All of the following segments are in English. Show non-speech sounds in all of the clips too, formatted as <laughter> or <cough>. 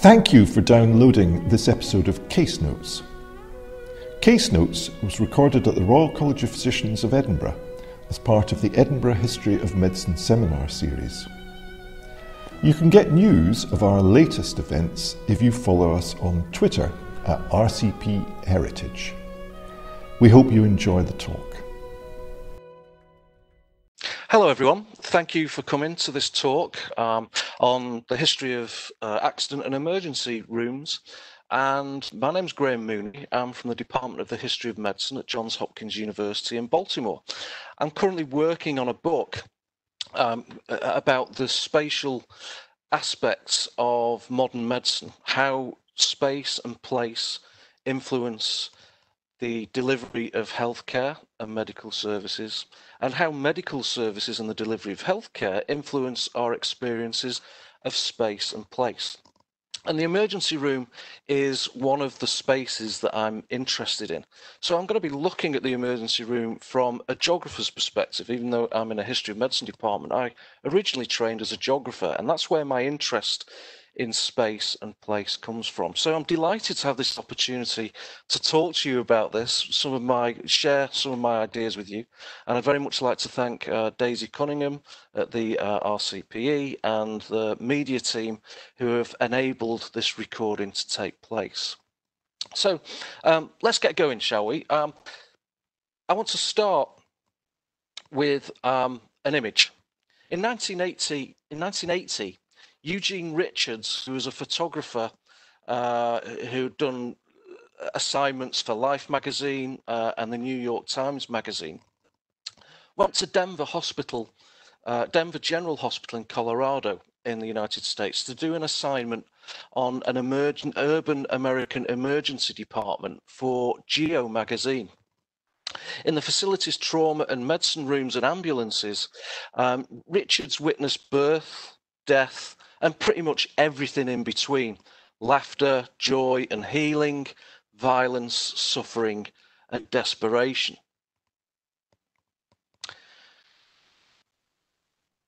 Thank you for downloading this episode of Case Notes. Case Notes was recorded at the Royal College of Physicians of Edinburgh as part of the Edinburgh History of Medicine seminar series. You can get news of our latest events if you follow us on Twitter at RCP Heritage. We hope you enjoy the talk. Hello, everyone. Thank you for coming to this talk um, on the history of uh, accident and emergency rooms. And my name's Graham Mooney. I'm from the Department of the History of Medicine at Johns Hopkins University in Baltimore. I'm currently working on a book um, about the spatial aspects of modern medicine, how space and place influence the delivery of healthcare and medical services, and how medical services and the delivery of healthcare influence our experiences of space and place. And the emergency room is one of the spaces that I'm interested in. So I'm going to be looking at the emergency room from a geographer's perspective, even though I'm in a history of medicine department. I originally trained as a geographer, and that's where my interest in space and place comes from. So I'm delighted to have this opportunity to talk to you about this, some of my share some of my ideas with you, and I'd very much like to thank uh, Daisy Cunningham at the uh, RCPE and the media team who have enabled this recording to take place. So um, let's get going, shall we? Um, I want to start with um, an image. In 1980, in 1980 Eugene Richards, who was a photographer uh, who'd done assignments for Life magazine uh, and the New York Times magazine, went to Denver Hospital, uh, Denver General Hospital in Colorado in the United States to do an assignment on an emergent urban American emergency department for Geo magazine. In the facility's trauma and medicine rooms and ambulances, um, Richards witnessed birth, death, and pretty much everything in between laughter, joy, and healing, violence, suffering, and desperation.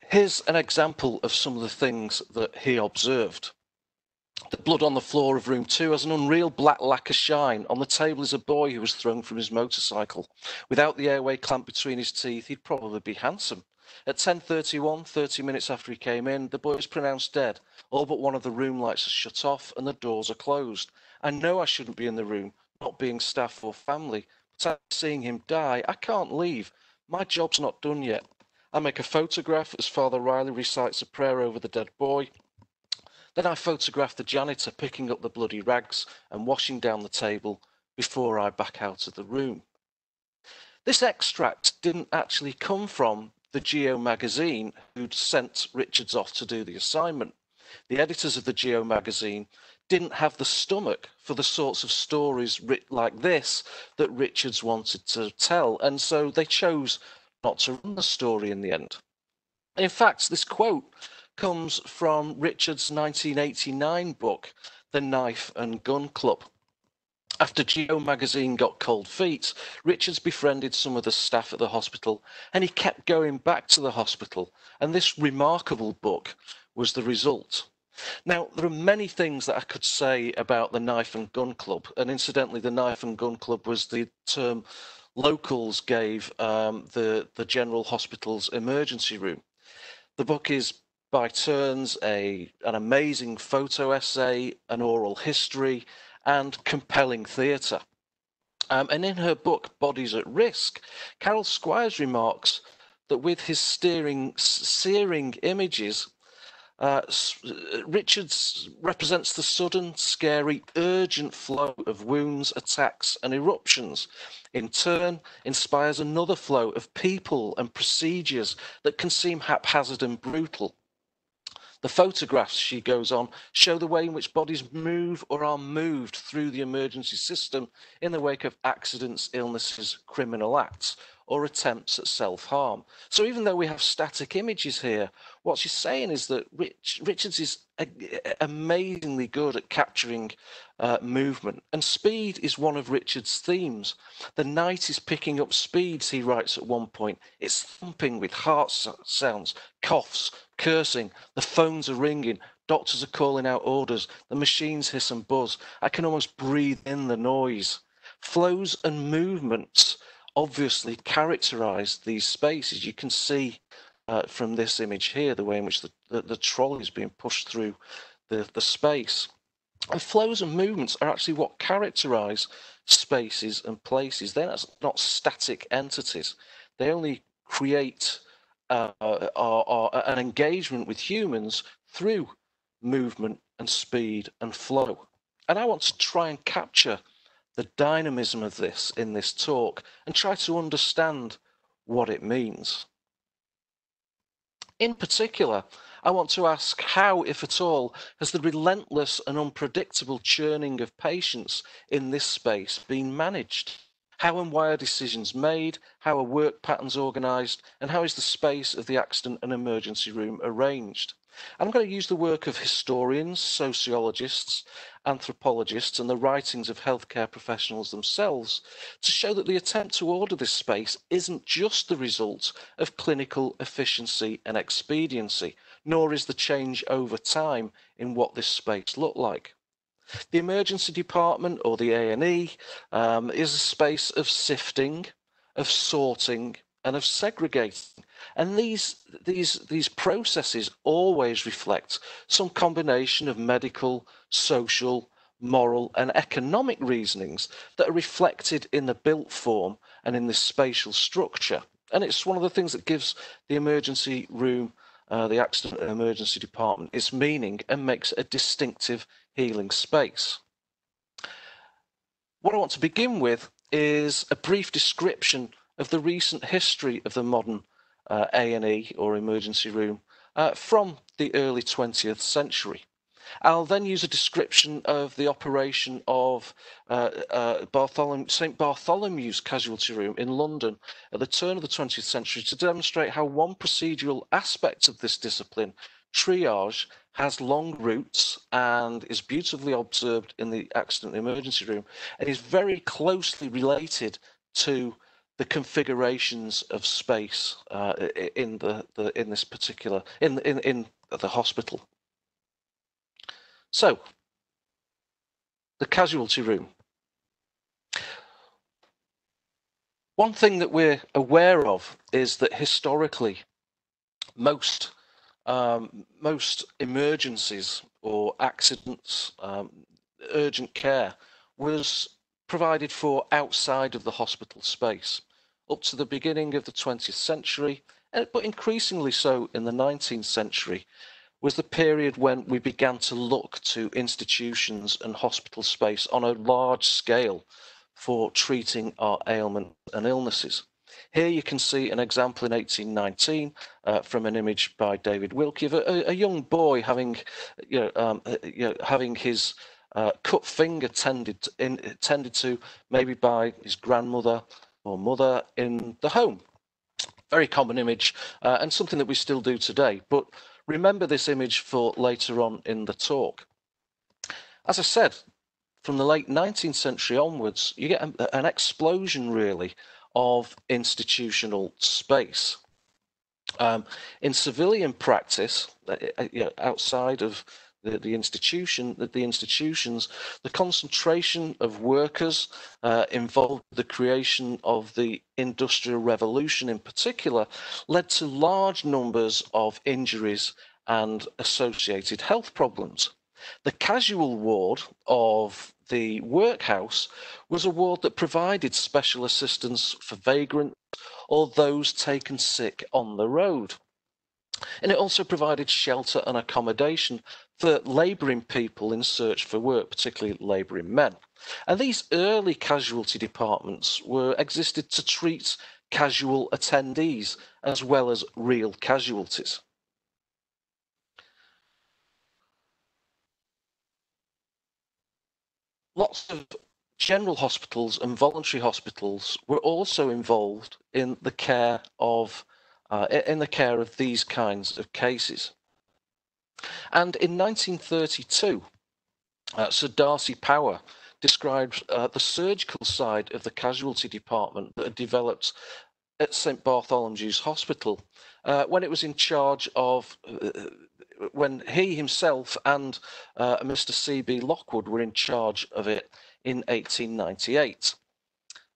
Here's an example of some of the things that he observed. The blood on the floor of room two has an unreal black lacquer shine. On the table is a boy who was thrown from his motorcycle. Without the airway clamp between his teeth, he'd probably be handsome. At 10.31, 30 minutes after he came in, the boy was pronounced dead. All but one of the room lights are shut off and the doors are closed. I know I shouldn't be in the room, not being staff or family, but after seeing him die, I can't leave. My job's not done yet. I make a photograph as Father Riley recites a prayer over the dead boy. Then I photograph the janitor picking up the bloody rags and washing down the table before I back out of the room. This extract didn't actually come from the Geo magazine who'd sent Richards off to do the assignment. The editors of the Geo magazine didn't have the stomach for the sorts of stories writ like this that Richards wanted to tell, and so they chose not to run the story in the end. In fact, this quote comes from Richards' 1989 book, The Knife and Gun Club. After Geo magazine got cold feet, Richards befriended some of the staff at the hospital and he kept going back to the hospital. And this remarkable book was the result. Now, there are many things that I could say about the Knife and Gun Club. And incidentally, the Knife and Gun Club was the term locals gave um, the, the General Hospital's emergency room. The book is by turns a, an amazing photo essay, an oral history, and compelling theatre. Um, and in her book, Bodies at Risk, Carol Squiers remarks that with his steering, searing images, uh, Richards represents the sudden, scary, urgent flow of wounds, attacks, and eruptions. In turn, inspires another flow of people and procedures that can seem haphazard and brutal. The photographs, she goes on, show the way in which bodies move or are moved through the emergency system in the wake of accidents, illnesses, criminal acts, or attempts at self harm. So even though we have static images here, what she's saying is that Rich, Richards is amazingly good at capturing uh, movement, and speed is one of Richard's themes. The night is picking up speeds, he writes at one point. It's thumping with heart sounds, coughs, cursing. The phones are ringing. Doctors are calling out orders. The machines hiss and buzz. I can almost breathe in the noise. Flows and movements obviously characterize these spaces. You can see uh, from this image here the way in which the, the, the trolley is being pushed through the, the space. And flows and movements are actually what characterize spaces and places. They're not static entities. They only create uh, an engagement with humans through movement and speed and flow. And I want to try and capture the dynamism of this in this talk and try to understand what it means. In particular, I want to ask how, if at all, has the relentless and unpredictable churning of patients in this space been managed? How and why are decisions made? How are work patterns organised? And how is the space of the accident and emergency room arranged? I'm going to use the work of historians, sociologists, anthropologists, and the writings of healthcare professionals themselves to show that the attempt to order this space isn't just the result of clinical efficiency and expediency, nor is the change over time in what this space looked like. The emergency department or the A&E um, is a space of sifting, of sorting, and of segregating. And these, these, these processes always reflect some combination of medical, social, moral, and economic reasonings that are reflected in the built form and in the spatial structure. And it's one of the things that gives the emergency room, uh, the accident and emergency department, its meaning and makes a distinctive healing space. What I want to begin with is a brief description of the recent history of the modern uh, A&E or emergency room uh, from the early 20th century. I'll then use a description of the operation of uh, uh, St Bartholomew's casualty room in London at the turn of the 20th century to demonstrate how one procedural aspect of this discipline, triage, has long roots and is beautifully observed in the accident emergency room and is very closely related to the configurations of space uh, in the, the in this particular in in in the hospital. So, the casualty room. One thing that we're aware of is that historically, most um, most emergencies or accidents, um, urgent care was provided for outside of the hospital space up to the beginning of the 20th century, but increasingly so in the 19th century, was the period when we began to look to institutions and hospital space on a large scale for treating our ailments and illnesses. Here you can see an example in 1819 uh, from an image by David Wilkie of a, a young boy having, you know, um, uh, you know having his uh, cut finger tended to, in, tended to maybe by his grandmother or mother in the home. Very common image uh, and something that we still do today. But remember this image for later on in the talk. As I said, from the late 19th century onwards, you get an explosion really of institutional space. Um, in civilian practice, uh, uh, outside of the, the institution, the, the institutions, the concentration of workers uh, involved the creation of the industrial revolution in particular led to large numbers of injuries and associated health problems. The casual ward of the workhouse was a ward that provided special assistance for vagrants or those taken sick on the road. And it also provided shelter and accommodation for labouring people in search for work, particularly labouring men. And these early casualty departments were existed to treat casual attendees as well as real casualties. Lots of general hospitals and voluntary hospitals were also involved in the care of uh, in the care of these kinds of cases. And in 1932, uh, Sir D'Arcy Power described uh, the surgical side of the casualty department that had developed at St Bartholomew's Hospital uh, when it was in charge of uh, when he himself and uh, Mr. C.B. Lockwood were in charge of it in 1898.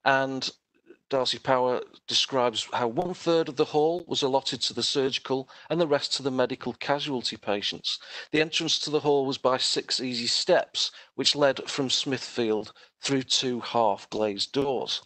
And D'Arcy Power describes how one third of the hall was allotted to the surgical and the rest to the medical casualty patients. The entrance to the hall was by six easy steps, which led from Smithfield through two half glazed doors.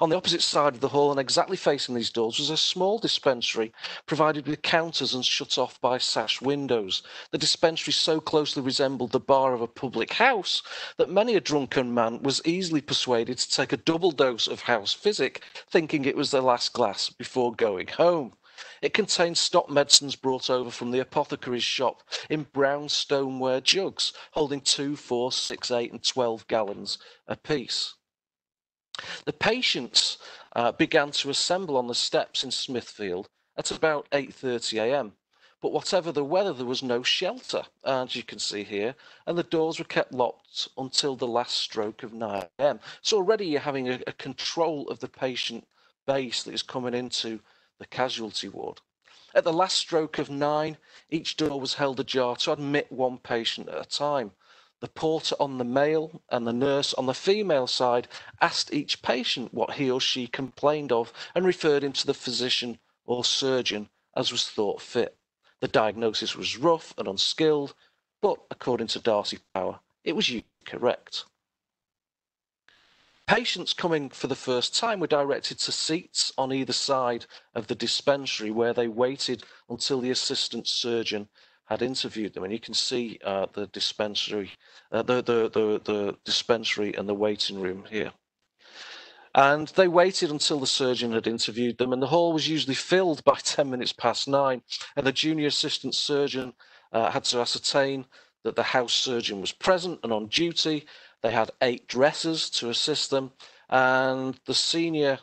On the opposite side of the hall and exactly facing these doors was a small dispensary provided with counters and shut off by sash windows. The dispensary so closely resembled the bar of a public house that many a drunken man was easily persuaded to take a double dose of house physic, thinking it was the last glass before going home. It contained stock medicines brought over from the apothecary's shop in brown stoneware jugs holding two, four, six, eight, and twelve gallons apiece. The patients uh, began to assemble on the steps in Smithfield at about 8:30 a.m. But whatever the weather, there was no shelter, as you can see here, and the doors were kept locked until the last stroke of 9 a.m. So already you're having a, a control of the patient base that is coming into the casualty ward. At the last stroke of nine, each door was held ajar to admit one patient at a time. The porter on the male and the nurse on the female side asked each patient what he or she complained of and referred him to the physician or surgeon as was thought fit. The diagnosis was rough and unskilled, but according to D'Arcy Power, it was correct. Patients coming for the first time were directed to seats on either side of the dispensary where they waited until the assistant surgeon had interviewed them, and you can see uh, the dispensary, uh, the, the, the, the dispensary and the waiting room here. And they waited until the surgeon had interviewed them, and the hall was usually filled <laughs> by 10 minutes past nine. And the junior assistant surgeon uh, had to ascertain that the house surgeon was present and on duty. They had eight dressers to assist them, and the senior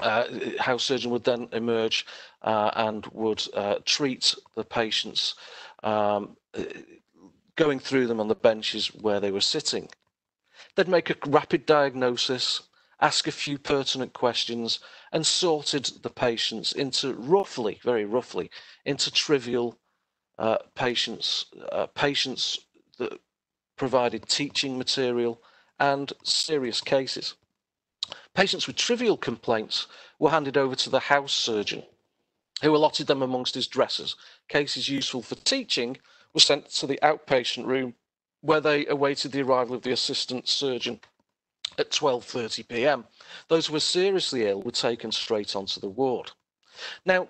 uh, house surgeon would then emerge uh, and would uh, treat the patients, um, going through them on the benches where they were sitting. They'd make a rapid diagnosis, ask a few pertinent questions, and sorted the patients into roughly, very roughly, into trivial uh, patients, uh, patients that provided teaching material and serious cases. Patients with trivial complaints were handed over to the house surgeon, who allotted them amongst his dressers. Cases useful for teaching were sent to the outpatient room, where they awaited the arrival of the assistant surgeon at 12:30 p.m. Those who were seriously ill were taken straight onto the ward. Now,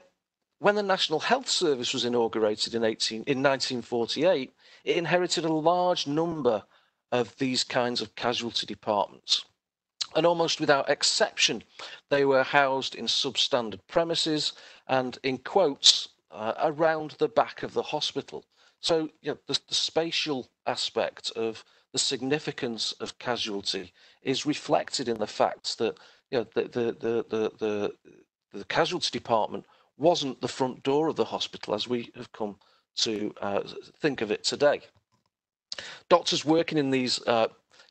when the National Health Service was inaugurated in, 18, in 1948, it inherited a large number of these kinds of casualty departments and almost without exception, they were housed in substandard premises and in quotes uh, around the back of the hospital. So you know, the, the, spatial aspect of the significance of casualty is reflected in the fact that you know, the, the, the, the, the, the casualty department wasn't the front door of the hospital as we have come to uh, think of it today. Doctors working in these uh,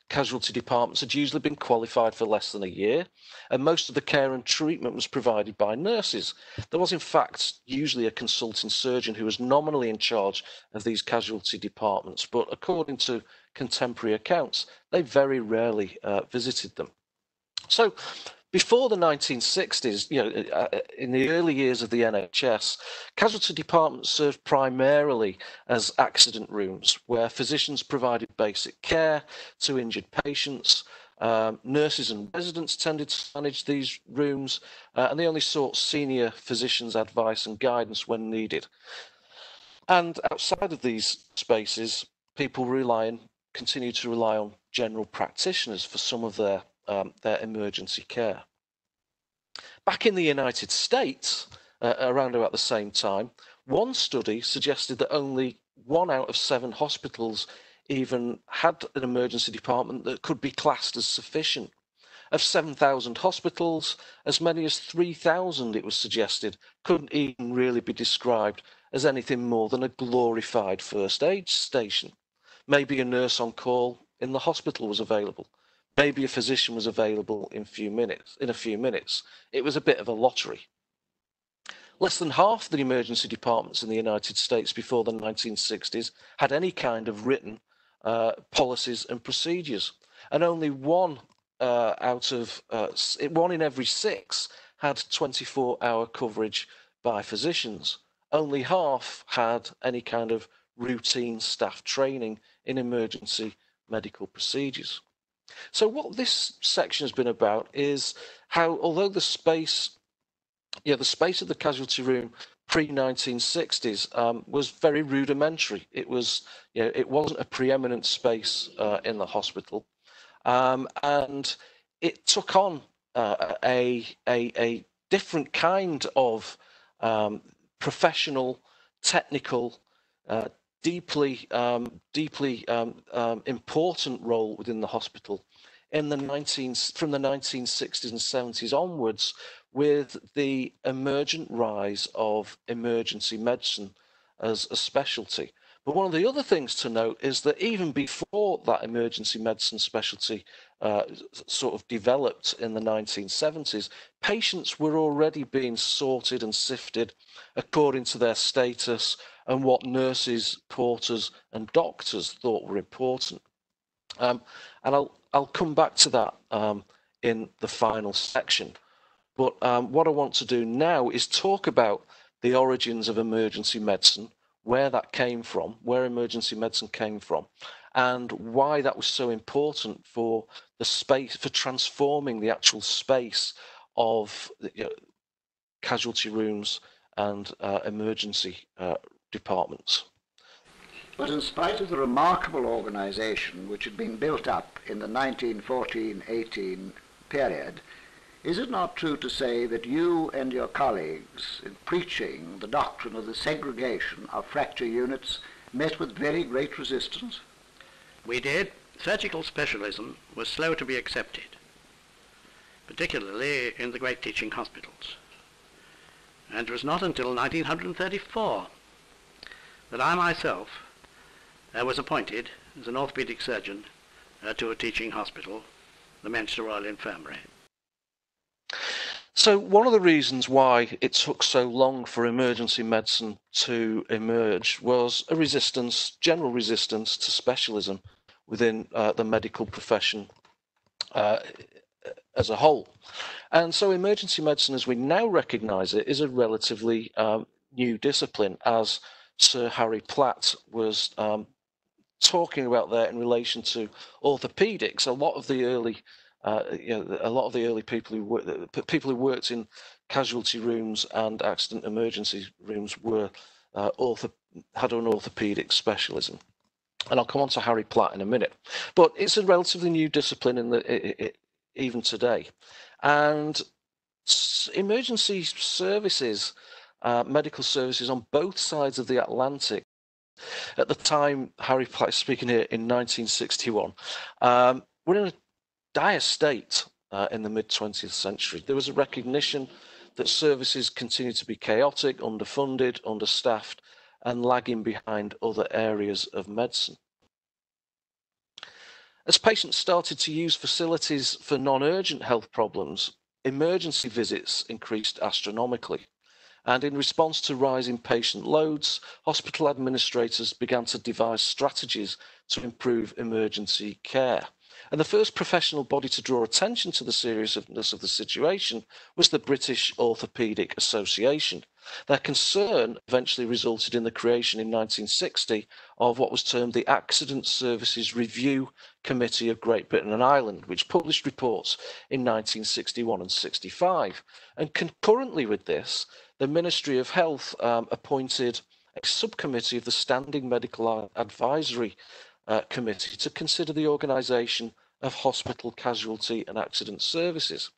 casualty departments had usually been qualified for less than a year, and most of the care and treatment was provided by nurses. There was, in fact, usually a consulting surgeon who was nominally in charge of these casualty departments, but according to contemporary accounts, they very rarely uh, visited them. So, before the 1960s, you know, uh, uh, in the early years of the NHS, casualty departments served primarily as accident rooms where physicians provided basic care to injured patients. Um, nurses and residents tended to manage these rooms, uh, and they only sought senior physicians' advice and guidance when needed. And outside of these spaces, people rely on, continue to rely on general practitioners for some of their um, their emergency care. Back in the United States, uh, around about the same time, one study suggested that only one out of seven hospitals even had an emergency department that could be classed as sufficient. Of 7,000 hospitals, as many as 3,000, it was suggested, couldn't even really be described as anything more than a glorified first aid station. Maybe a nurse on call in the hospital was available, maybe a physician was available in few minutes in a few minutes it was a bit of a lottery Less than half the emergency departments in the United States before the 1960s had any kind of written uh, policies and procedures. And only one uh, out of uh, one in every six had 24 hour coverage by physicians. Only half had any kind of routine staff training in emergency medical procedures. So what this section has been about is how, although the space, yeah, the space of the casualty room pre-1960s um, was very rudimentary. It was, you know, it wasn't a preeminent space uh, in the hospital, um, and it took on uh, a, a, a different kind of um, professional, technical, uh, deeply, um, deeply um, um, important role within the hospital in the 19 from the 1960s and 70s onwards with the emergent rise of emergency medicine as a specialty. But one of the other things to note is that even before that emergency medicine specialty uh, sort of developed in the 1970s, patients were already being sorted and sifted according to their status and what nurses, porters, and doctors thought were important. Um, and I'll I'll come back to that um, in the final section. But um, what I want to do now is talk about the origins of emergency medicine, where that came from, where emergency medicine came from, and why that was so important for the space, for transforming the actual space of you know, casualty rooms and uh, emergency uh, departments. But in spite of the remarkable organisation which had been built up in the 1914-18 period, is it not true to say that you and your colleagues, in preaching the doctrine of the segregation of fracture units, met with very great resistance? We did. Surgical specialism was slow to be accepted, particularly in the great teaching hospitals. And it was not until 1934 that I myself uh, was appointed as an orthopedic surgeon uh, to a teaching hospital, the Manchester Royal Infirmary. So, one of the reasons why it took so long for emergency medicine to emerge was a resistance, general resistance to specialism within uh, the medical profession uh, as a whole. And so, emergency medicine, as we now recognize it, is a relatively um, new discipline, as Sir Harry Platt was um, talking about there in relation to orthopedics. A lot of the early uh, you know, a lot of the early people who uh, people who worked in casualty rooms and accident emergency rooms were uh, ortho, had an orthopedic specialism. And I'll come on to Harry Platt in a minute. But it's a relatively new discipline in the, it, it, even today. And emergency services, uh, medical services on both sides of the Atlantic at the time Harry Platt speaking here in 1961, um, we're in a dire state uh, in the mid 20th century. There was a recognition that services continued to be chaotic, underfunded, understaffed, and lagging behind other areas of medicine. As patients started to use facilities for non urgent health problems, emergency visits increased astronomically. And in response to rising patient loads, hospital administrators began to devise strategies to improve emergency care. And the first professional body to draw attention to the seriousness of the situation was the British Orthopaedic Association. Their concern eventually resulted in the creation in 1960 of what was termed the Accident Services Review Committee of Great Britain and Ireland, which published reports in 1961 and 65. And concurrently with this, the Ministry of Health um, appointed a subcommittee of the Standing Medical Advisory uh, committee to consider the organisation of hospital casualty and accident services.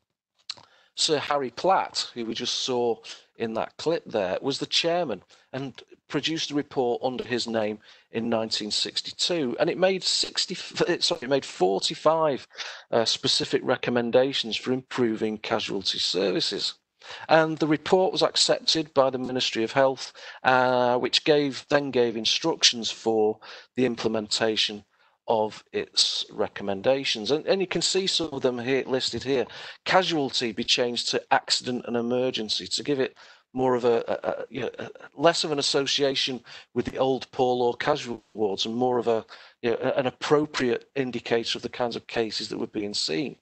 Sir Harry Platt, who we just saw in that clip there, was the chairman and produced a report under his name in 1962, and it made 60, <laughs> sorry, it made 45 uh, specific recommendations for improving casualty services. And the report was accepted by the Ministry of Health, uh, which gave then gave instructions for the implementation of its recommendations. And, and you can see some of them here listed here. Casualty be changed to accident and emergency to give it more of a, a, a you know, less of an association with the old poor law casual wards and more of a you know, an appropriate indicator of the kinds of cases that were being seen.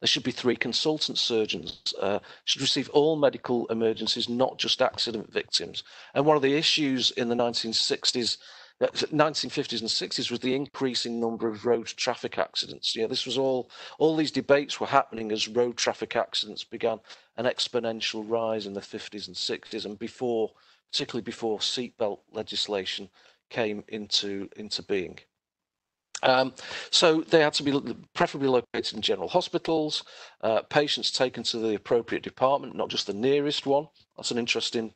There should be three consultant surgeons, uh, should receive all medical emergencies, not just accident victims. And one of the issues in the 1960s 1950s and 60s was the increasing number of road traffic accidents. Yeah, this was all, all these debates were happening as road traffic accidents began an exponential rise in the 50s and 60s and before, particularly before seatbelt legislation came into, into being. Um, so they had to be preferably located in general hospitals, uh, patients taken to the appropriate department, not just the nearest one. That's an interesting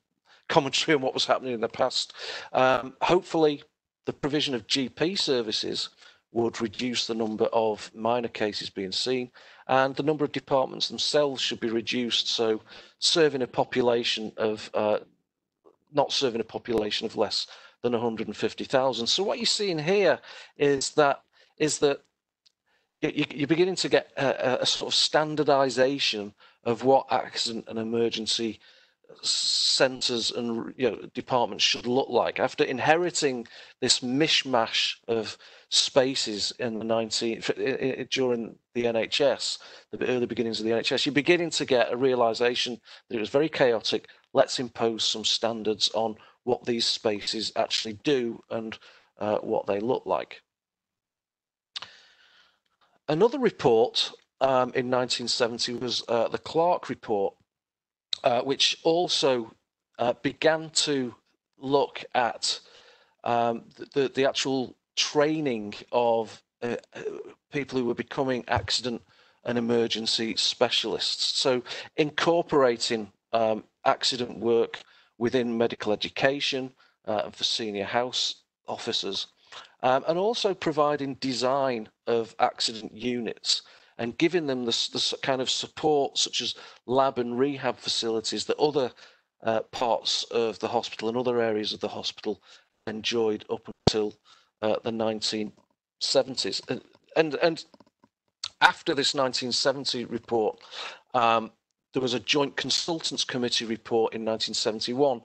commentary on what was happening in the past. Um, hopefully, the provision of GP services would reduce the number of minor cases being seen, and the number of departments themselves should be reduced. So, serving a population of uh, not serving a population of less than 150,000. So, what you're seeing here is that is that you're beginning to get a, a sort of standardization of what accident and emergency centres and you know, departments should look like. After inheriting this mishmash of spaces in the 19 during the NHS, the early beginnings of the NHS, you're beginning to get a realization that it was very chaotic. Let's impose some standards on what these spaces actually do and uh, what they look like. Another report um, in 1970 was uh, the Clark report, uh, which also uh, began to look at um, the, the actual training of uh, people who were becoming accident and emergency specialists. So incorporating um, accident work within medical education uh, for senior house officers, um, and also providing design of accident units and giving them the, the kind of support such as lab and rehab facilities that other uh, parts of the hospital and other areas of the hospital enjoyed up until uh, the 1970s. And, and, and after this 1970 report, um, there was a joint consultants committee report in 1971,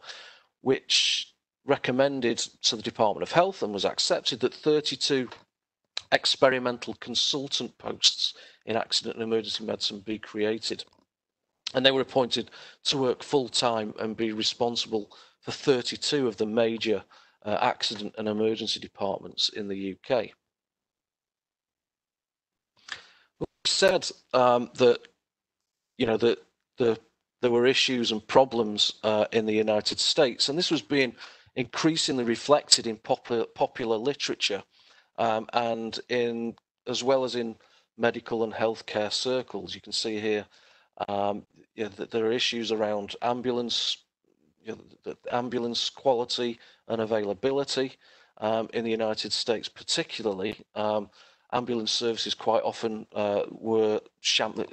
which recommended to the Department of Health and was accepted that 32 experimental consultant posts in accident and emergency medicine be created. And they were appointed to work full time and be responsible for 32 of the major uh, accident and emergency departments in the UK. We said um, that you know that the there were issues and problems uh, in the United States, and this was being increasingly reflected in popular popular literature um, and in as well as in medical and healthcare circles. You can see here um, yeah, that there are issues around ambulance, you know, the ambulance quality and availability um, in the United States, particularly. Um, ambulance services quite often uh, were sham-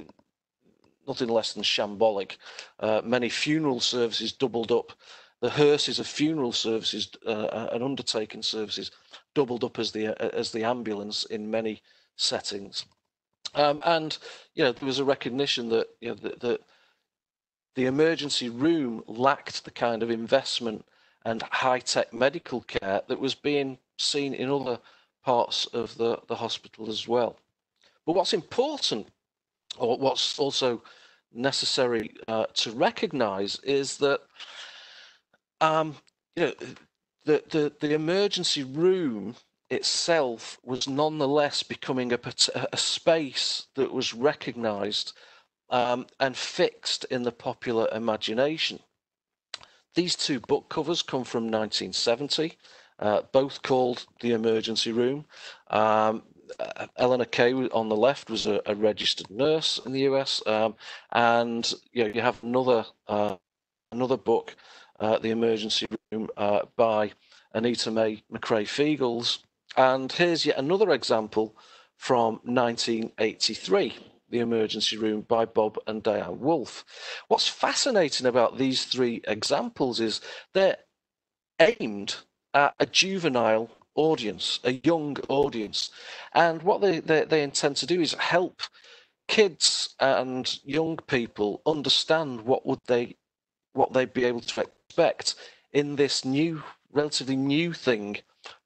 nothing less than shambolic. Uh, many funeral services doubled up. The hearses of funeral services uh, and undertaking services doubled up as the as the ambulance in many settings. Um, and you know there was a recognition that you know that the, the emergency room lacked the kind of investment and high-tech medical care that was being seen in other parts of the, the hospital as well. But what's important, or what's also necessary uh, to recognise, is that um, you know the, the the emergency room itself was nonetheless becoming a, a space that was recognized um, and fixed in the popular imagination. These two book covers come from 1970, uh, both called The Emergency Room. Um, Eleanor Kay on the left was a, a, registered nurse in the US, um, and you, know, you have another uh, another book, uh, The Emergency Room, uh, by Anita Mae MacRae Feagles, and here's yet another example from 1983, The Emergency Room by Bob and Diane Wolfe. What's fascinating about these three examples is they're aimed at a juvenile audience, a young audience. And what they, they, they intend to do is help kids and young people understand what would they what they'd be able to expect in this new, relatively new thing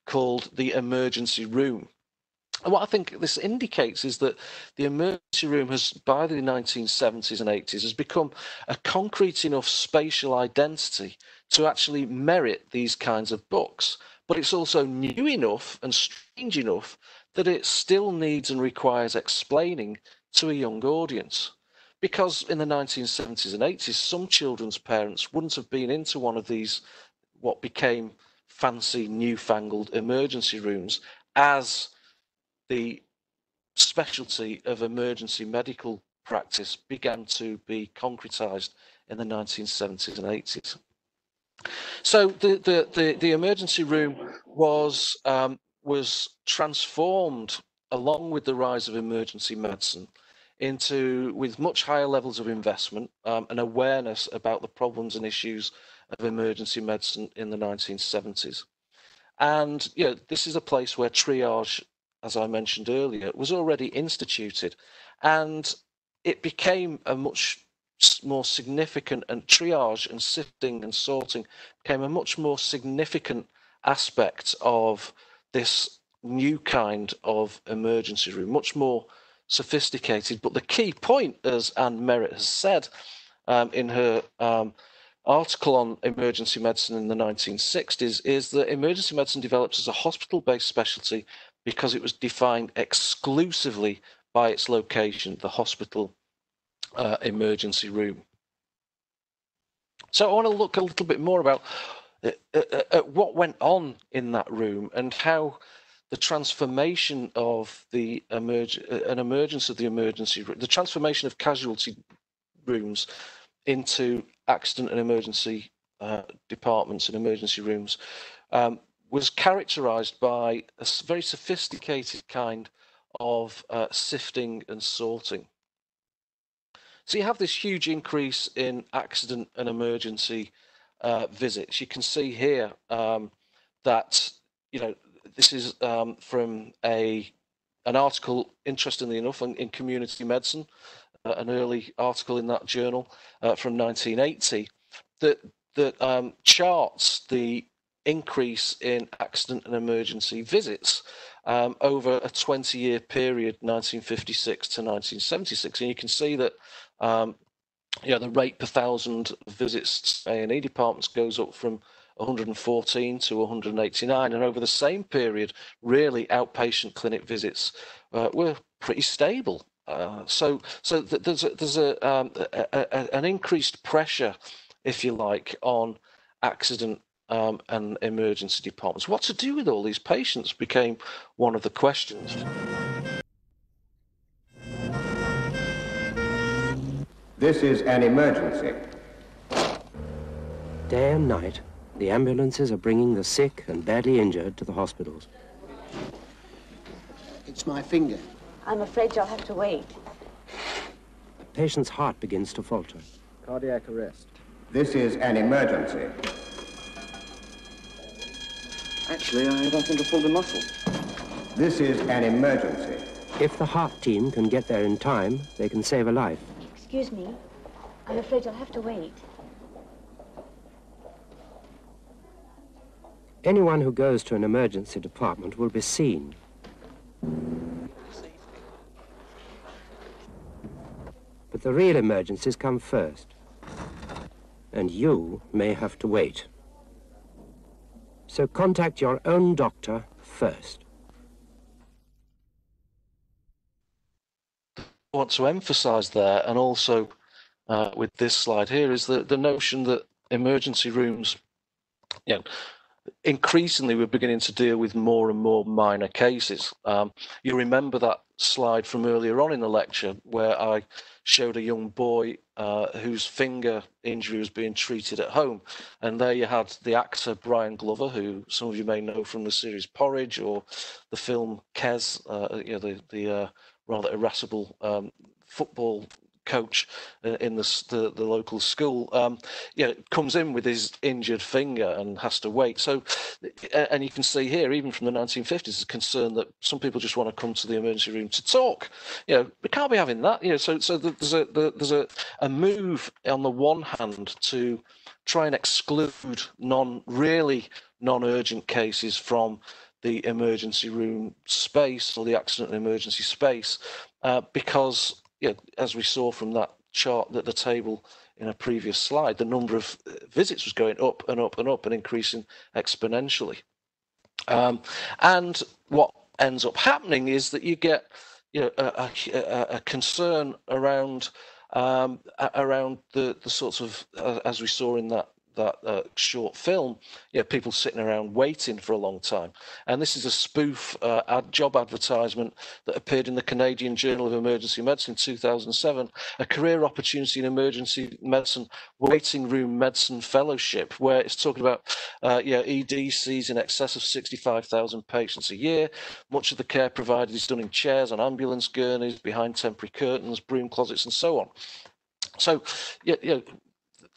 called the emergency room. And what I think this indicates is that the emergency room has, by the 1970s and 80s, has become a concrete enough spatial identity to actually merit these kinds of books. But it's also new enough and strange enough that it still needs and requires explaining to a young audience. Because in the 1970s and 80s, some children's parents wouldn't have been into one of these, what became fancy, newfangled emergency rooms, as the specialty of emergency medical practice began to be concretized in the 1970s and 80s. So the, the, the, the emergency room was, um, was transformed along with the rise of emergency medicine into with much higher levels of investment um, and awareness about the problems and issues of emergency medicine in the 1970s. And you know, this is a place where triage as I mentioned earlier, was already instituted. And it became a much more significant and triage and sifting and sorting became a much more significant aspect of this new kind of emergency room, much more sophisticated. But the key point, as Anne Merritt has said um, in her um, article on emergency medicine in the 1960s, is that emergency medicine developed as a hospital based specialty because it was defined exclusively by its location, the hospital uh, emergency room. So I want to look a little bit more about uh, uh, uh what went on in that room and how the transformation of the emerg uh, an emergence of the emergency the transformation of casualty rooms into accident and emergency uh, departments and emergency rooms um, was characterized by a very sophisticated kind of uh, sifting and sorting. So you have this huge increase in accident and emergency uh, visits. You can see here um, that you know this is um, from a an article, interestingly enough, in, in Community Medicine, uh, an early article in that journal uh, from 1980 that that um, charts the increase in accident and emergency visits um, over a 20 year period, 1956 to 1976. And you can see that um, the rate per thousand visits to A&E departments goes up from 114 to 189. And over the same period, really outpatient clinic visits uh, were pretty stable. Uh, so, so th- there's a, there's a, um, a, a, an increased pressure, if you like, on accident um, and emergency departments. What to do with all these patients became one of the questions. This is an emergency. Day and night, the ambulances are bringing the sick and badly injured to the hospitals. It's my finger. I'm afraid you'll have to wait. The patient's heart begins to falter. Cardiac arrest. This is an emergency. Actually, I don't think I pulled a muscle. This is an emergency. If the heart team can get there in time, they can save a life. Excuse me. I'm afraid you'll have to wait. Anyone who goes to an emergency department will be seen. But the real emergencies come first. And you may have to wait. So contact your own doctor first. I want to emphasize there, and also uh, with this slide here, is the, the notion that emergency rooms, you know, increasingly we're beginning to deal with more and more minor cases. Um, you remember that slide from earlier on in the lecture where I showed a young boy uh, whose finger injury was being treated at home. And there you had the actor Brian Glover, who some of you may know from the series Porridge or the film Kes, uh, you know, the, the uh, rather irascible um, football coach in the, the, the local school, um, you know, comes in with his injured finger and has to wait. So, and you can see here, even from the 1950s, a concern that some people just want to come to the emergency room to talk. You know, we can't be having that. You know, so so there's a there's a, a move on the one hand to try and exclude non really non-urgent cases from the emergency room space or the accident and emergency space uh, because you know, as we saw from that chart that the table in a previous slide the number of uh, visits was going up and up and up and increasing exponentially. Um, and what ends up happening is that you get you know a, a, a concern around um, around the the sorts of uh, as we saw in that that uh, short film, you know, people sitting around waiting for a long time. And this is a spoof uh, ad, job advertisement that appeared in the Canadian Journal of Emergency Medicine in 2007, a career opportunity in emergency medicine waiting room medicine fellowship, where it's talking about, uh, yeah, ED sees in excess of 65,000 patients a year. Much of the care provided is done in chairs, on ambulance gurneys, behind temporary curtains, broom closets, and so on. So, yeah, yeah,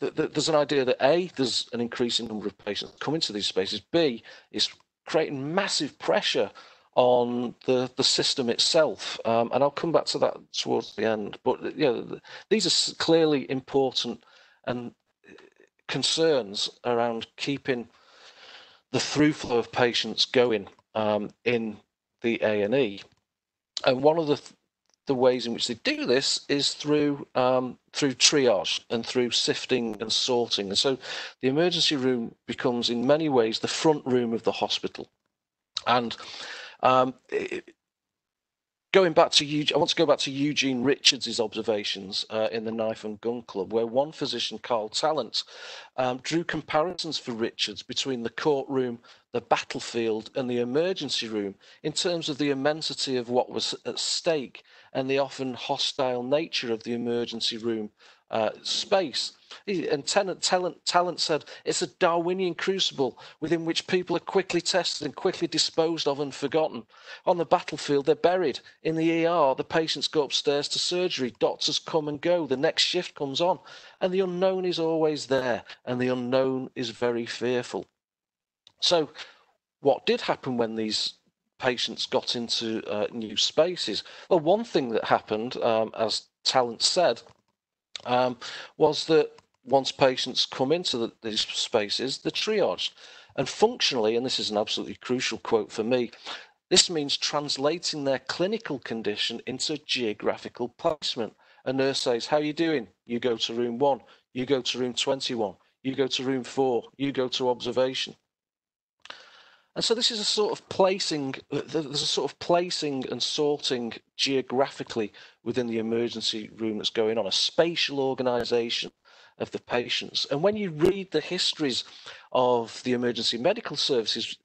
there's an idea that A, there's an increasing number of patients coming to these spaces. B, is creating massive pressure on the, the system itself. Um, and I'll come back to that towards the end. But you know, these are clearly important and concerns around keeping the through flow of patients going um, in the A&E. And one of the the ways in which they do this is through um, through triage and through sifting and sorting. And so the emergency room becomes, in many ways, the front room of the hospital. And um, it, going back to Eugene, I want to go back to Eugene Richards' observations uh, in the Knife and Gun Club, where one physician, Carl Tallant, um, drew comparisons for Richards between the courtroom, the battlefield, and the emergency room in terms of the immensity of what was at stake and the often hostile nature of the emergency room uh, space. And Tallant, Tallant, Tallant said it's a Darwinian crucible within which people are quickly tested and quickly disposed of and forgotten. On the battlefield, they're buried. In the ER, the patients go upstairs to surgery. Doctors come and go. The next shift comes on. And the unknown is always there. And the unknown is very fearful. So, what did happen when these patients got into uh, new spaces. Well, one thing that happened, um, as Tallant said, um, was that once patients come into the, these spaces, they're triaged. And functionally, and this is an absolutely crucial quote for me, this means translating their clinical condition into geographical placement. A nurse says, How are you doing? You go to room one, you go to room 21, you go to room four, you go to observation. And so this is a sort of placing, there's a sort of placing and sorting geographically within the emergency room that's going on, a spatial organization of the patients. And when you read the histories of the emergency medical services,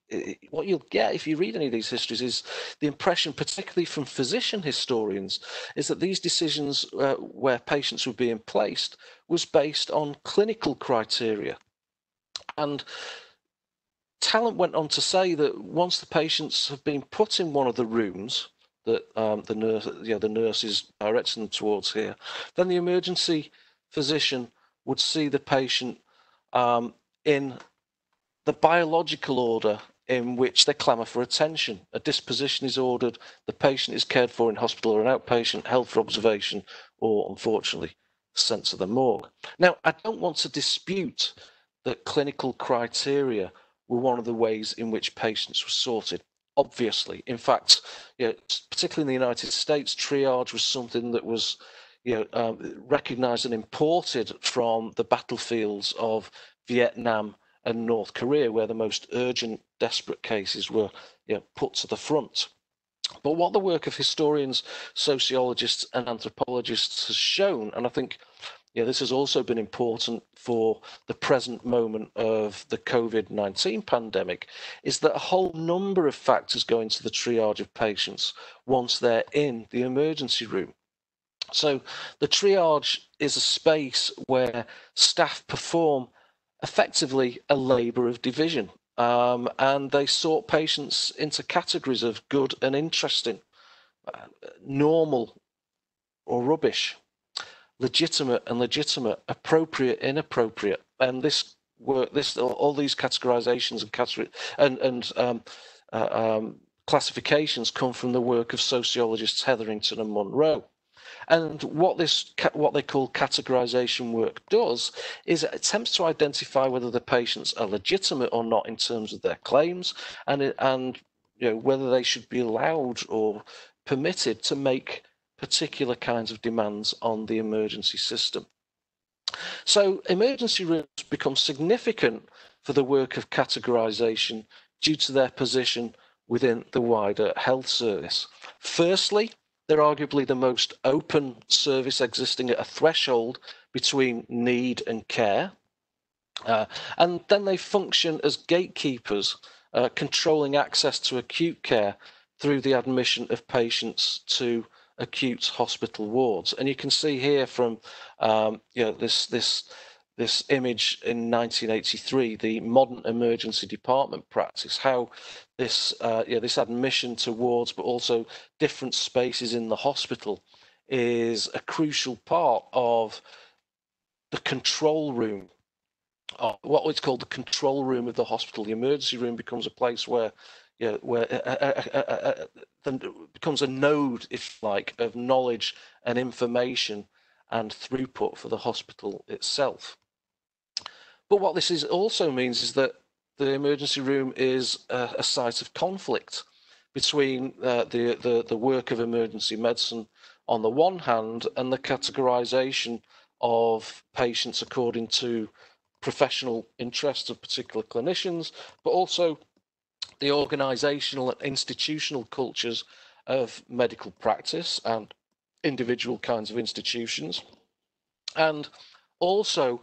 what you'll get if you read any of these histories is the impression, particularly from physician historians, is that these decisions uh, where patients were being placed was based on clinical criteria. And Tallant went on to say that once the patients have been put in one of the rooms that um, the nurse, you know, the nurse is directing them towards here, then the emergency physician would see the patient um, in the biological order in which they clamour for attention. A disposition is ordered, the patient is cared for in hospital or an outpatient, held for observation, or unfortunately sent to the morgue. Now, I don't want to dispute that clinical criteria were one of the ways in which patients were sorted. Obviously, in fact, you know, particularly in the United States, triage was something that was you know, um, recognized and imported from the battlefields of Vietnam and North Korea, where the most urgent, desperate cases were you know, put to the front. But what the work of historians, sociologists, and anthropologists has shown, and I think yeah, this has also been important for the present moment of the COVID 19 pandemic, is that a whole number of factors go into the triage of patients once they're in the emergency room. So, the triage is a space where staff perform effectively a labour of division. Um, and they sort patients into categories of good and interesting, uh, normal or rubbish. Legitimate and legitimate, appropriate, inappropriate, and this work, this all these categorizations and category and and um, uh, um, classifications come from the work of sociologists Hetherington and Munro. And what this what they call categorization work does is it attempts to identify whether the patients are legitimate or not in terms of their claims, and and you know whether they should be allowed or permitted to make particular kinds of demands on the emergency system. So emergency rooms become significant for the work of categorization due to their position within the wider health service. Firstly, they're arguably the most open service existing at a threshold between need and care. Uh, and then they function as gatekeepers, uh, controlling access to acute care through the admission of patients to acute hospital wards. And you can see here from um, you know this this this image in 1983, the modern emergency department practice, how this uh, yeah this admission to wards, but also different spaces in the hospital, is a crucial part of the control room. what it's called the control room of the hospital. The emergency room becomes a place where yeah, where uh, uh, uh, becomes a node, if like, of knowledge and information and throughput for the hospital itself. But what this is also means is that the emergency room is a, a site of conflict between uh, the, the, the work of emergency medicine on the one hand and the categorization of patients according to professional interests of particular clinicians, but also the organizational and institutional cultures of medical practice and individual kinds of institutions, and also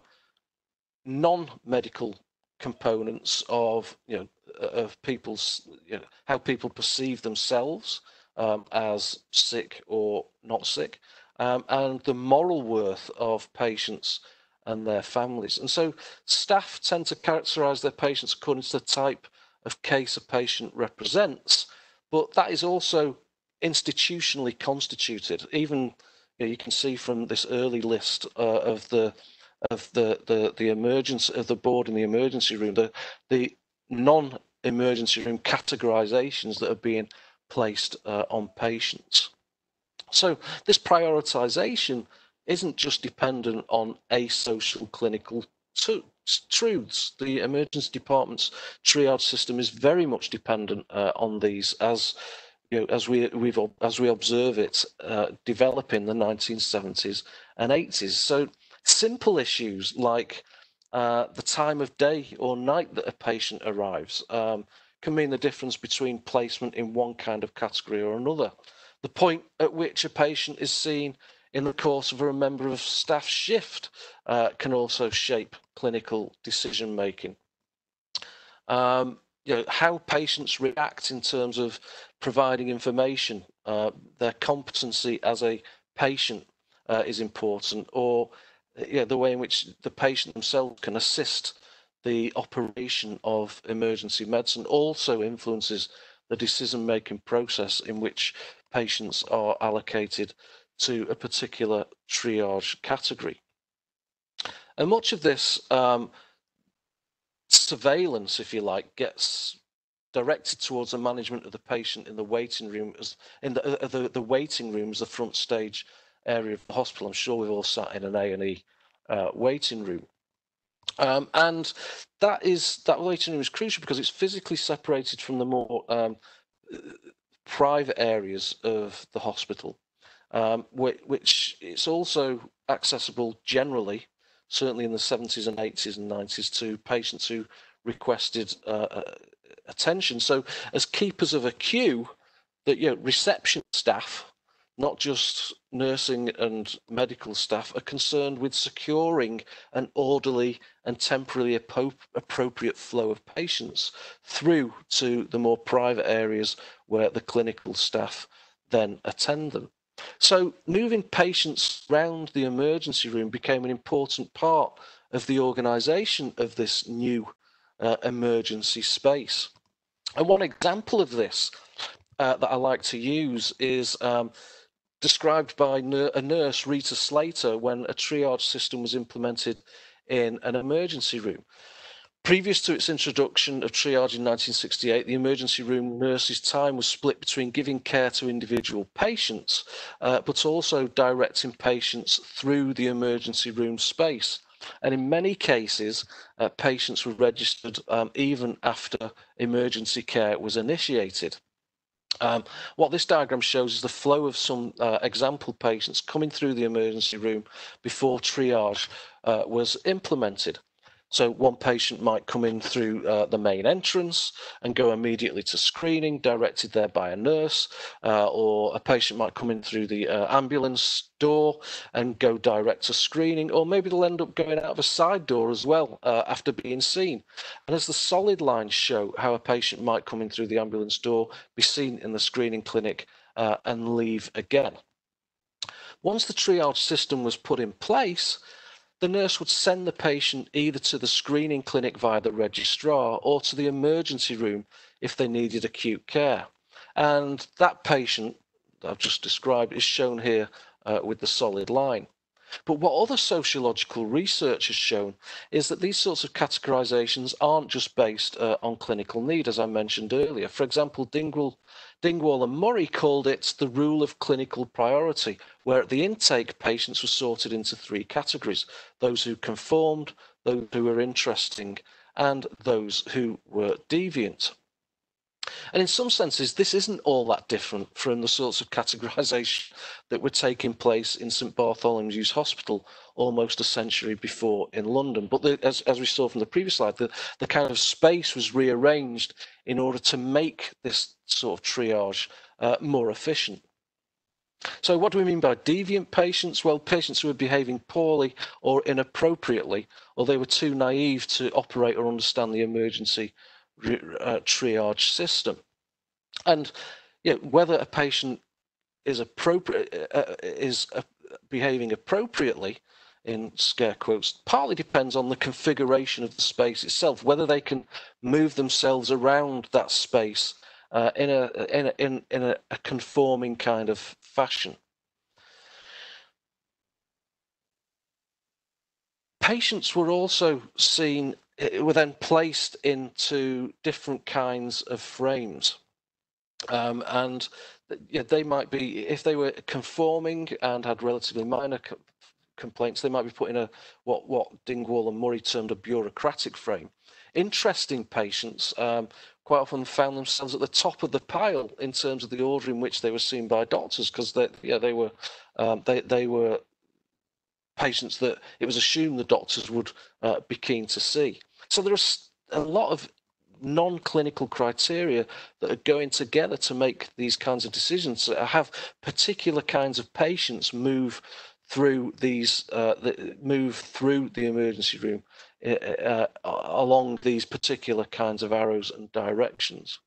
non-medical components of you know of people's you know, how people perceive themselves um, as sick or not sick, um, and the moral worth of patients and their families. And so staff tend to characterize their patients according to the type of case a patient represents, but that is also institutionally constituted. Even you, know, you can see from this early list uh, of the of the, the the emergency of the board in the emergency room, the the non-emergency room categorizations that are being placed uh, on patients. So this prioritization isn't just dependent on a social clinical truths. The emergency department's triage system is very much dependent uh, on these as you know, as we we've as we observe it uh, develop in the 1970s and 80s. So simple issues like uh, the time of day or night that a patient arrives um, can mean the difference between placement in one kind of category or another. The point at which a patient is seen in the course of a member of staff shift uh, can also shape clinical decision making. Um, you know, how patients react in terms of providing information, uh, their competency as a patient uh, is important, or you know, the way in which the patient themselves can assist the operation of emergency medicine also influences the decision making process in which patients are allocated to a particular triage category. And much of this um, surveillance, if you like, gets directed towards the management of the patient in the waiting room, as in the, uh, the, the waiting room as the front stage area of the hospital. I'm sure we've all sat in an A&E uh, waiting room. Um, and that is that waiting room is crucial because it's physically separated from the more um, private areas of the hospital um, which, which it's also accessible generally, certainly in the 70s and 80s and 90s, to patients who requested uh, uh, attention. So, as keepers of a queue, that you know, reception staff, not just nursing and medical staff, are concerned with securing an orderly and temporarily appropriate flow of patients through to the more private areas where the clinical staff then attend them. So moving patients around the emergency room became an important part of the organisation of this new uh, emergency space. And one example of this uh, that I like to use is um, described by a nurse, Rita Slater, when a triage system was implemented in an emergency room. Previous to its introduction of triage in 1968, the emergency room nurse's time was split between giving care to individual patients, uh, but also directing patients through the emergency room space. And in many cases, uh, patients were registered um, even after emergency care was initiated. Um, what this diagram shows is the flow of some uh, example patients coming through the emergency room before triage uh, was implemented. So one patient might come in through uh, the main entrance and go immediately to screening, directed there by a nurse, uh, or a patient might come in through the uh, ambulance door and go direct to screening, or maybe they'll end up going out of a side door as well uh, after being seen. And as the solid lines show how a patient might come in through the ambulance door, be seen in the screening clinic, uh, and leave again. Once the triage system was put in place, the nurse would send the patient either to the screening clinic via the registrar or to the emergency room if they needed acute care. And that patient I've just described is shown here uh, with the solid line. But what other sociological research has shown is that these sorts of categorizations aren't just based uh, on clinical need, as I mentioned earlier. For example, Dingwall, Dingwall and Murray called it the rule of clinical priority, where at the intake, patients were sorted into three categories those who conformed, those who were interesting, and those who were deviant. And in some senses, this isn't all that different from the sorts of categorization <laughs> that were taking place in St Bartholomew's Hospital almost a century before in London. But the, as, as we saw from the previous slide, the, the kind of space was rearranged in order to make this sort of triage uh, more efficient. So what do we mean by deviant patients? Well, patients who were behaving poorly or inappropriately, or they were too naive to operate or understand the emergency uh, triage system. And yeah, whether a patient is appropriate uh, uh, is uh, behaving appropriately in scare quotes partly depends on the configuration of the space itself, whether they can move themselves around that space uh, in a in a, in, in a conforming kind of fashion. Patients were also seen were then placed into different kinds of frames. Um, and yeah, they might be, if they were conforming and had relatively minor co complaints, they might be put in a what what Dingwall and Murray termed a bureaucratic frame. Interesting patients um, quite often found themselves at the top of the pile in terms of the order in which they were seen by doctors because they yeah they were um, they they were patients that it was assumed the doctors would uh, be keen to see. So there's a lot of non-clinical criteria that are going together to make these kinds of decisions. have particular kinds of patients move through these, uh, the, move through the emergency room uh, uh, along these particular kinds of arrows and directions.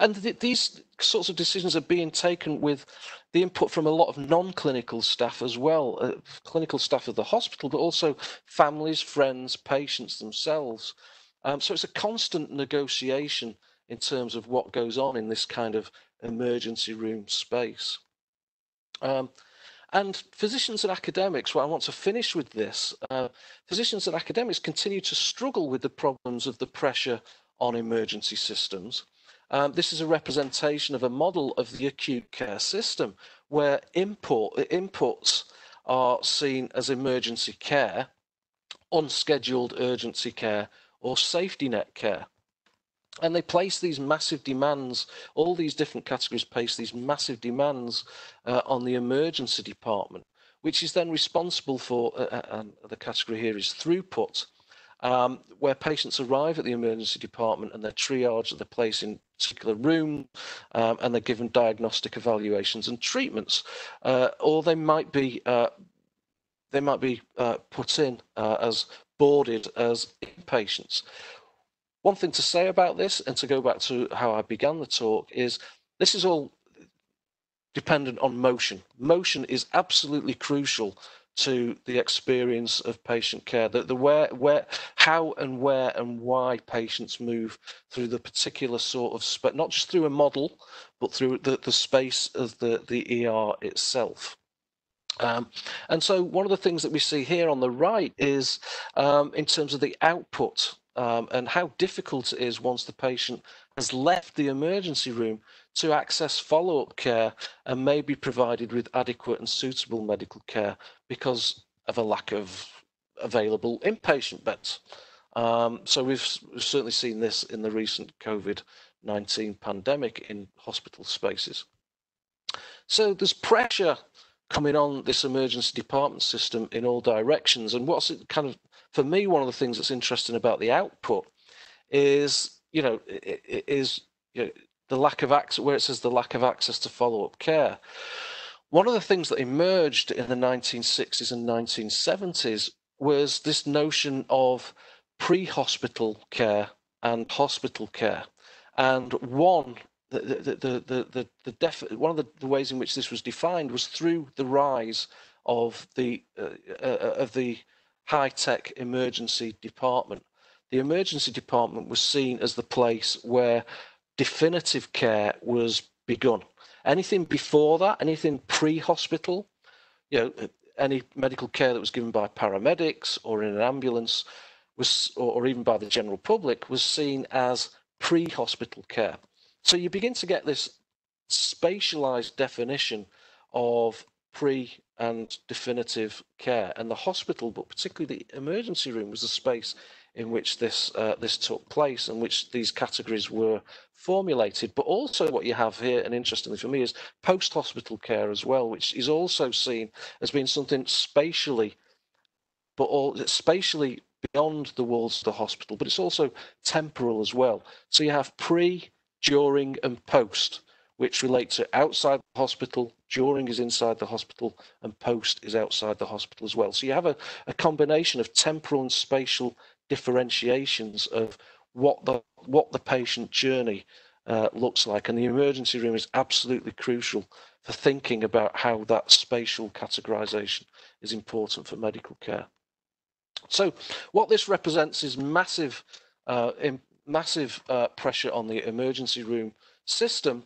And th these sorts of decisions are being taken with the input from a lot of non-clinical staff as well, uh, clinical staff of the hospital, but also families, friends, patients themselves. Um, so it's a constant negotiation in terms of what goes on in this kind of emergency room space. Um, and physicians and academics, well, I want to finish with this. Uh, physicians and academics continue to struggle with the problems of the pressure on emergency systems. Um, this is a representation of a model of the acute care system where import, inputs are seen as emergency care, unscheduled urgency care, or safety net care. And they place these massive demands, all these different categories place these massive demands uh, on the emergency department, which is then responsible for, uh, uh, the category here is throughput, um, where patients arrive at the emergency department and they're triaged, they're placed in particular room, um, and they're given diagnostic evaluations and treatments, uh, or they might be uh, they might be uh, put in uh, as boarded as inpatients. One thing to say about this, and to go back to how I began the talk, is this is all dependent on motion. Motion is absolutely crucial to the experience of patient care, the, the where, where, how and where and why patients move through the particular sort of space, not just through a model, but through the, the space of the, the ER itself. Um, and so one of the things that we see here on the right is um, in terms of the output um, and how difficult it is once the patient has left the emergency room to access follow up care and may be provided with adequate and suitable medical care because of a lack of available inpatient beds. Um, so we've, we've, certainly seen this in the recent COVID 19 pandemic in hospital spaces. So there's pressure coming on this emergency department system in all directions. And what's it kind of, for me, one of the things that's interesting about the output is, you know, is you know, the lack of access, where it says the lack of access to follow up care. One of the things that emerged in the 1960s and 1970s was this notion of pre hospital care and hospital care. And one, the, the, the, the, the, def, one of the, the, ways in which this was defined was through the rise of the, uh, uh, of the high tech emergency department. The emergency department was seen as the place where definitive care was begun. Anything before that, anything pre-hospital, you know, any medical care that was given by paramedics or in an ambulance was, or, or even by the general public, was seen as pre-hospital care. So you begin to get this spatialized definition of pre and definitive care. And the hospital, but particularly the emergency room, was a space in which this uh, this took place and which these categories were formulated. But also, what you have here, and interestingly for me, is post hospital care as well, which is also seen as being something spatially, but all spatially beyond the walls of the hospital, but it's also temporal as well. So you have pre, during, and post, which relate to outside the hospital, during is inside the hospital, and post is outside the hospital as well. So you have a, a combination of temporal and spatial differentiations of what the what the patient journey uh, looks like, and the emergency room is absolutely crucial for thinking about how that spatial categorization is important for medical care. So, what this represents is massive, uh, massive uh, pressure on the emergency room system,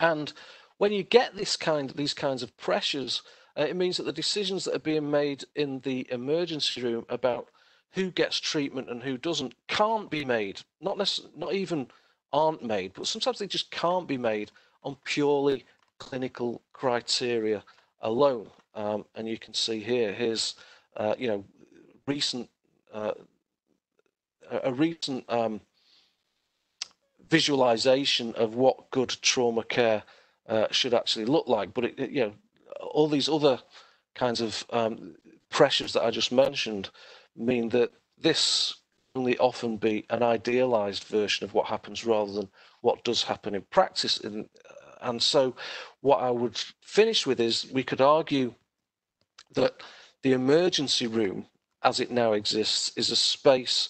and when you get this kind, these kinds of pressures, uh, it means that the decisions that are being made in the emergency room about who gets treatment and who doesn't can't be made. Not not even aren't made, but sometimes they just can't be made on purely clinical criteria alone. Um, and you can see here, here's uh, you know recent uh, a recent um, visualization of what good trauma care uh, should actually look like. But it, it, you know all these other kinds of um, pressures that I just mentioned mean that this only often be an idealized version of what happens rather than what does happen in practice. And, and so, what I would finish with is we could argue that the emergency room, as it now exists, is a space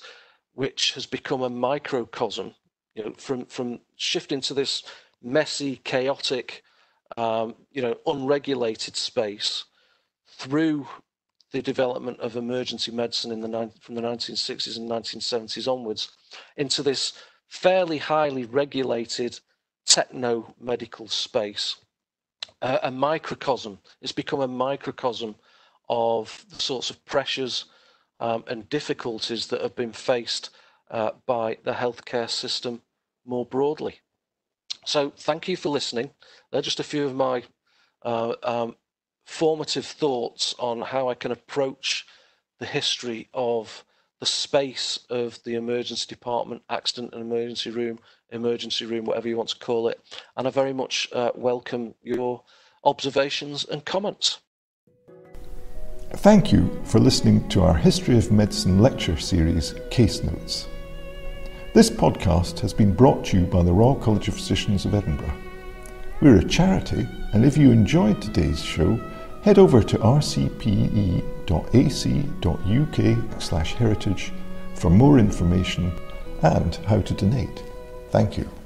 which has become a microcosm. You know, from from shifting to this messy, chaotic, um, you know, unregulated space through the development of emergency medicine in the from the 1960s and 1970s onwards into this fairly highly regulated techno medical space. Uh, a microcosm. It's become a microcosm of the sorts of pressures um, and difficulties that have been faced uh, by the healthcare system more broadly. So, thank you for listening. They're just a few of my uh, um, formative thoughts on how I can approach the history of the space of the emergency department, accident and emergency room, emergency room, whatever you want to call it. And I very much uh, welcome your observations and comments. Thank you for listening to our History of Medicine lecture series, Case Notes. This podcast has been brought to you by the Royal College of Physicians of Edinburgh. We're a charity, and if you enjoyed today's show, head over to rcpe.ac.uk slash heritage for more information and how to donate. Thank you.